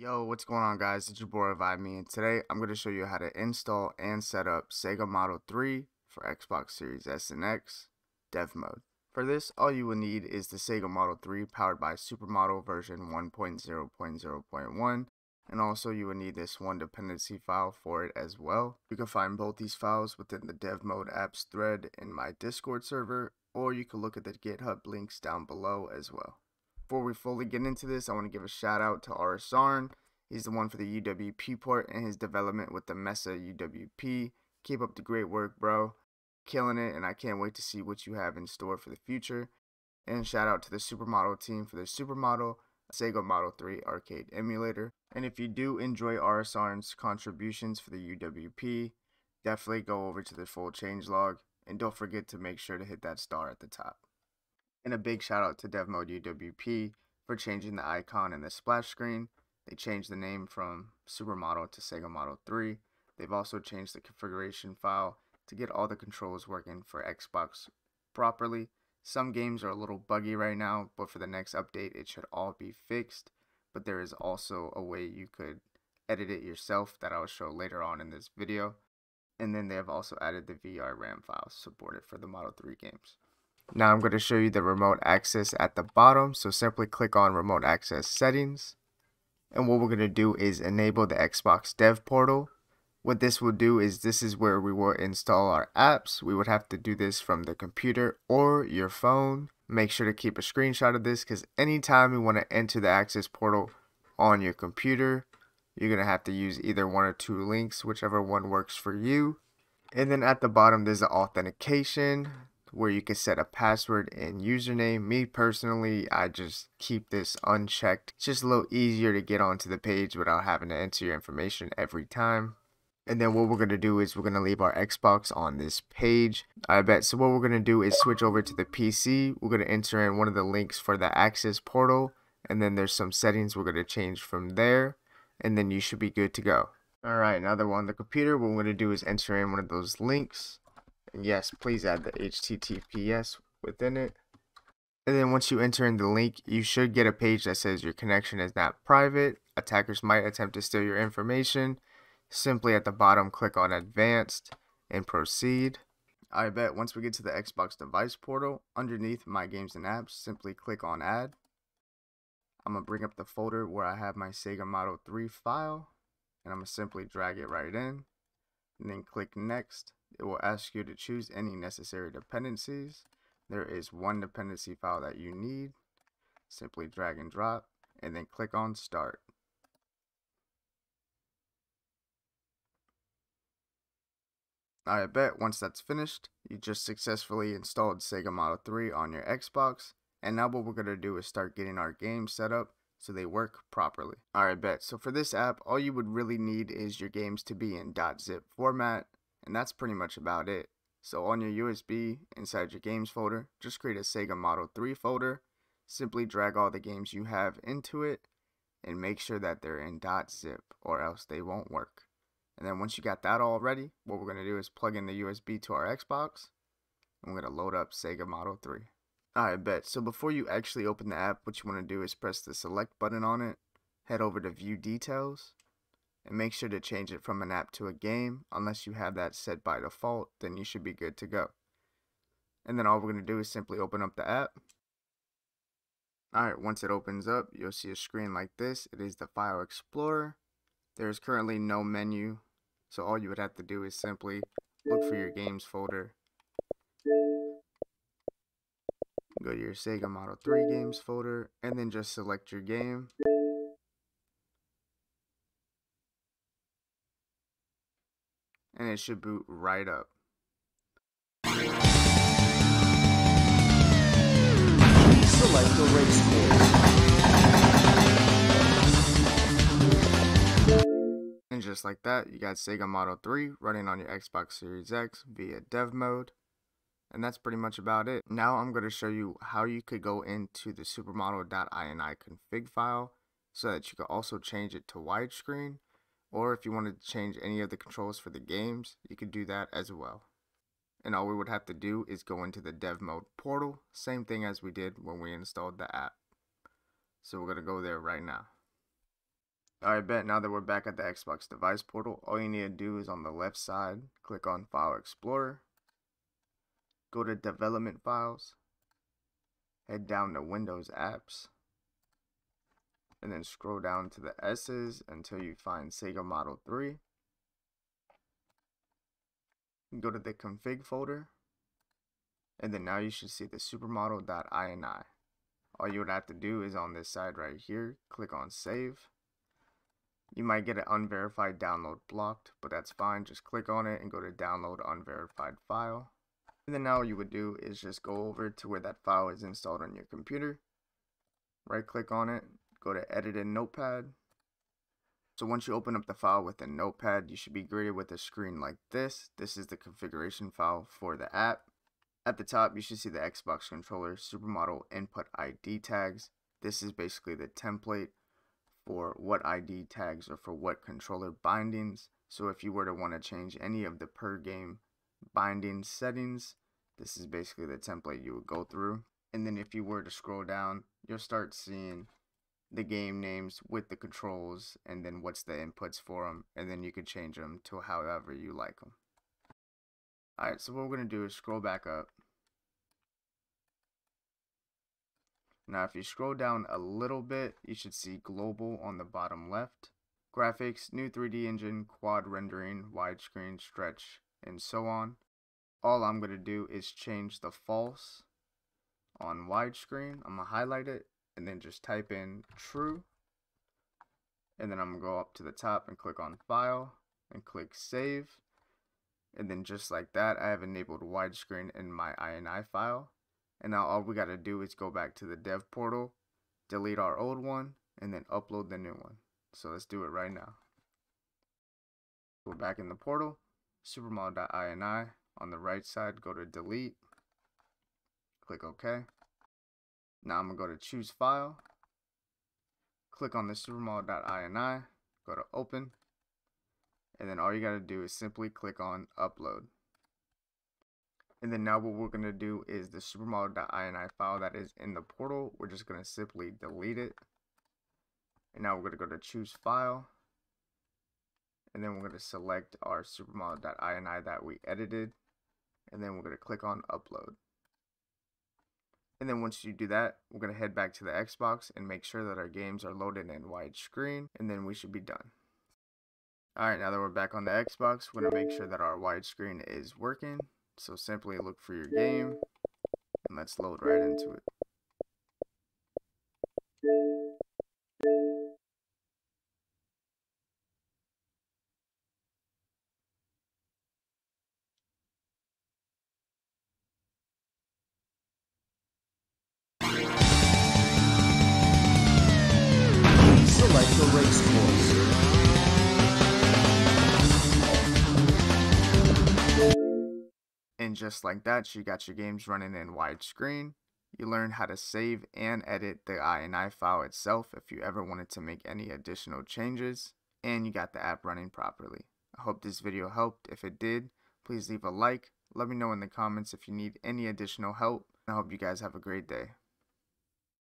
Yo, what's going on guys? It's your boy Me, and today I'm going to show you how to install and set up Sega Model 3 for Xbox Series S and X Dev Mode. For this, all you will need is the Sega Model 3 powered by Supermodel version 1.0.0.1 and also you will need this one dependency file for it as well. You can find both these files within the Dev Mode apps thread in my Discord server or you can look at the GitHub links down below as well. Before we fully get into this, I want to give a shout out to Aerisarn. He's the one for the UWP port and his development with the Mesa UWP. Keep up the great work, bro. Killing it, and I can't wait to see what you have in store for the future. And shout out to the Supermodel team for their Supermodel Sega Model 3 arcade emulator. And if you do enjoy Aerisarn's contributions for the UWP, definitely go over to the full changelog and don't forget to make sure to hit that star at the top. And a big shout out to DevMode UWP for changing the icon in the splash screen. They changed the name from Supermodel to Sega Model 3. They've also changed the configuration file to get all the controls working for Xbox properly. Some games are a little buggy right now, but for the next update it should all be fixed. But there is also a way you could edit it yourself that I'll show later on in this video. And then they have also added the VR RAM files supported for the Model 3 games. Now I'm going to show you the remote access at the bottom. So simply click on remote access settings. And what we're going to do is enable the Xbox dev portal. What this will do is this is where we will install our apps. We would have to do this from the computer or your phone. Make sure to keep a screenshot of this because anytime you want to enter the access portal on your computer, you're going to have to use either one or two links, whichever one works for you. And then at the bottom, there's the authentication where you can set a password and username. Me personally, I just keep this unchecked. It's just a little easier to get onto the page without having to enter your information every time. And then what we're going to do is we're going to leave our Xbox on this page. I bet. So what we're going to do is switch over to the PC. We're going to enter in one of the links for the access portal. And then there's some settings we're going to change from there. And then you should be good to go. Alright, now that we're on the computer, what we're going to do is enter in one of those links. And yes, please add the HTTPS within it. And then once you enter in the link, you should get a page that says your connection is not private. Attackers might attempt to steal your information. Simply at the bottom, click on advanced and proceed. I bet once we get to the Xbox device portal, underneath my games and apps, simply click on add. I'm going to bring up the folder where I have my Sega Model 3 file and I'm going to simply drag it right in and then click next it will ask you to choose any necessary dependencies. There is one dependency file that you need. Simply drag and drop and then click on start. I bet once that's finished, you just successfully installed Sega Model 3 on your Xbox. And now what we're going to do is start getting our games set up so they work properly. Alright bet, so for this app, all you would really need is your games to be in .zip format and that's pretty much about it. So on your USB, inside your games folder, just create a Sega Model 3 folder. Simply drag all the games you have into it and make sure that they're in .zip or else they won't work. And then once you got that all ready, what we're going to do is plug in the USB to our Xbox and we're going to load up Sega Model 3. Alright, bet. So before you actually open the app, what you want to do is press the select button on it, head over to view details, and make sure to change it from an app to a game. Unless you have that set by default then you should be good to go. And then all we're going to do is simply open up the app. Alright once it opens up you'll see a screen like this. It is the file explorer. There's currently no menu so all you would have to do is simply look for your games folder. Go to your Sega Model 3 games folder and then just select your game and it should boot right up. Select the race And just like that, you got Sega Model 3 running on your Xbox Series X via dev mode. And that's pretty much about it. Now I'm going to show you how you could go into the supermodel.ini config file so that you could also change it to widescreen or if you wanted to change any of the controls for the games, you could do that as well. And all we would have to do is go into the dev mode portal, same thing as we did when we installed the app. So we're going to go there right now. Alright, bet now that we're back at the Xbox device portal, all you need to do is on the left side, click on File Explorer, go to Development Files, head down to Windows Apps, and then scroll down to the S's until you find Sega Model 3. Go to the Config folder, and then now you should see the supermodel.ini. All you would have to do is on this side right here, click on Save you might get an unverified download blocked, but that's fine. Just click on it and go to download unverified file. And then now you would do is just go over to where that file is installed on your computer. Right click on it, go to edit in notepad. So once you open up the file within notepad, you should be greeted with a screen like this. This is the configuration file for the app. At the top, you should see the Xbox controller supermodel input ID tags. This is basically the template for what ID tags or for what controller bindings. So if you were to want to change any of the per game binding settings, this is basically the template you would go through. And then if you were to scroll down, you'll start seeing the game names with the controls and then what's the inputs for them. And then you can change them to however you like them. Alright, so what we're going to do is scroll back up. Now if you scroll down a little bit, you should see global on the bottom left. Graphics, new 3D engine, quad rendering, widescreen, stretch, and so on. All I'm going to do is change the false on widescreen. I'm going to highlight it and then just type in true. And then I'm to go up to the top and click on file and click save. And then just like that, I have enabled widescreen in my INI file. And now all we got to do is go back to the dev portal, delete our old one, and then upload the new one. So let's do it right now. We're back in the portal, supermodel.ini. On the right side, go to delete, click OK. Now I'm going to go to choose file, click on the supermodel.ini, go to open, and then all you got to do is simply click on upload. And then now what we're going to do is the supermodel.ini file that is in the portal. We're just going to simply delete it. And now we're going to go to choose file. And then we're going to select our supermodel.ini that we edited. And then we're going to click on upload. And then once you do that, we're going to head back to the Xbox and make sure that our games are loaded in widescreen. And then we should be done. Alright, now that we're back on the Xbox, we're going to make sure that our widescreen is working. So simply look for your game and let's load right into it. Just like that, you got your games running in widescreen. You learn how to save and edit the INI file itself if you ever wanted to make any additional changes. And you got the app running properly. I hope this video helped. If it did, please leave a like. Let me know in the comments if you need any additional help. I hope you guys have a great day.